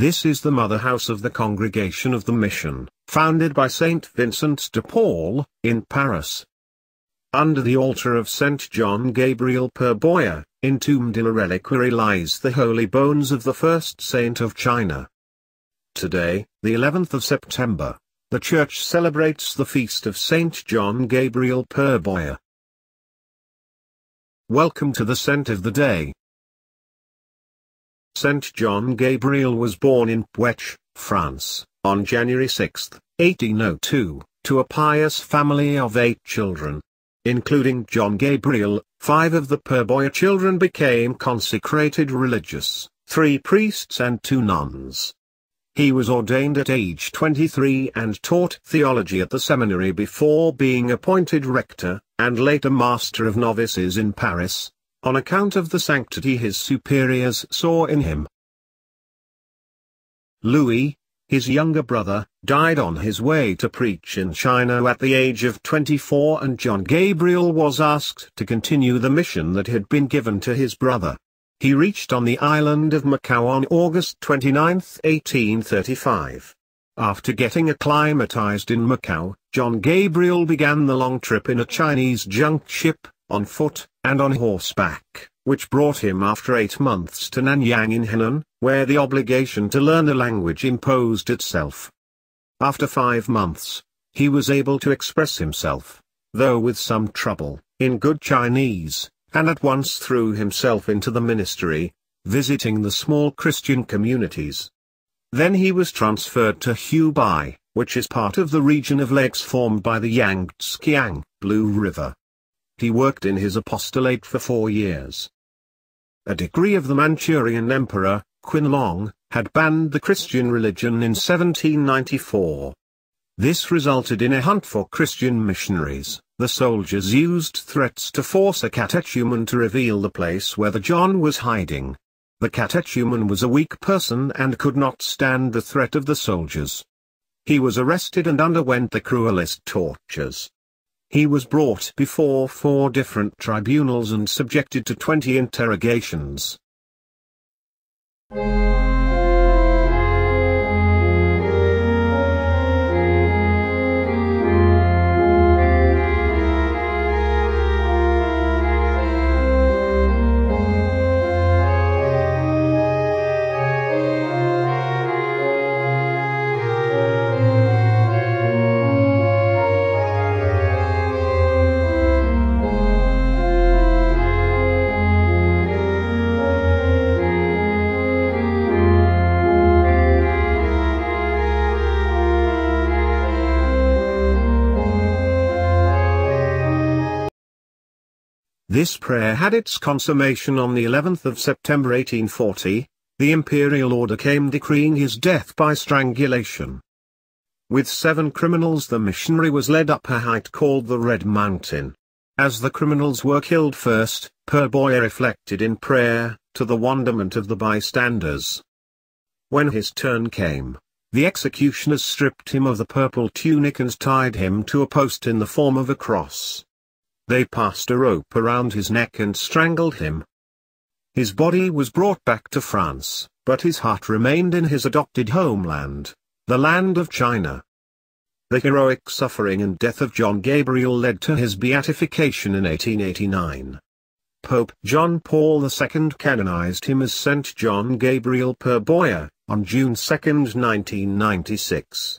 This is the mother house of the Congregation of the Mission, founded by Saint Vincent de Paul, in Paris. Under the altar of Saint John Gabriel Perboyre, entombed in a reliquary lies the holy bones of the first saint of China. Today, the 11th of September, the church celebrates the feast of Saint John Gabriel Perboyre. Welcome to the Saint of the Day. Saint John Gabriel was born in Puech, France, on January 6, 1802, to a pious family of eight children. Including John Gabriel, five of the Perboyre children became consecrated religious, three priests and two nuns. He was ordained at age 23 and taught theology at the seminary before being appointed rector, and later master of novices in Paris, on account of the sanctity his superiors saw in him. Louis, his younger brother, died on his way to preach in China at the age of 24 and John Gabriel was asked to continue the mission that had been given to his brother. He reached on the island of Macau on August 29, 1835. After getting acclimatized in Macau, John Gabriel began the long trip in a Chinese junk ship, on foot, and on horseback, which brought him after eight months to Nanyang in Henan, where the obligation to learn the language imposed itself. After five months, he was able to express himself, though with some trouble, in good Chinese, and at once threw himself into the ministry, visiting the small Christian communities. Then he was transferred to Hubei, which is part of the region of lakes formed by the Yangtze-Kiang, Blue River. He worked in his apostolate for four years. A decree of the Manchurian Emperor, Qianlong, had banned the Christian religion in 1794. This resulted in a hunt for Christian missionaries. The soldiers used threats to force a catechumen to reveal the place where the John was hiding. The catechumen was a weak person and could not stand the threat of the soldiers. He was arrested and underwent the cruelest tortures. He was brought before four different tribunals and subjected to twenty interrogations. This prayer had its consummation on the 11th of September 1840, the imperial order came decreeing his death by strangulation. With seven criminals the missionary was led up a height called the Red Mountain. As the criminals were killed first, Perboyre reflected in prayer, to the wonderment of the bystanders. When his turn came, the executioners stripped him of the purple tunic and tied him to a post in the form of a cross. They passed a rope around his neck and strangled him. His body was brought back to France, but his heart remained in his adopted homeland, the land of China. The heroic suffering and death of John Gabriel led to his beatification in 1889. Pope John Paul II canonized him as Saint John Gabriel Perboyre, on June 2, 1996.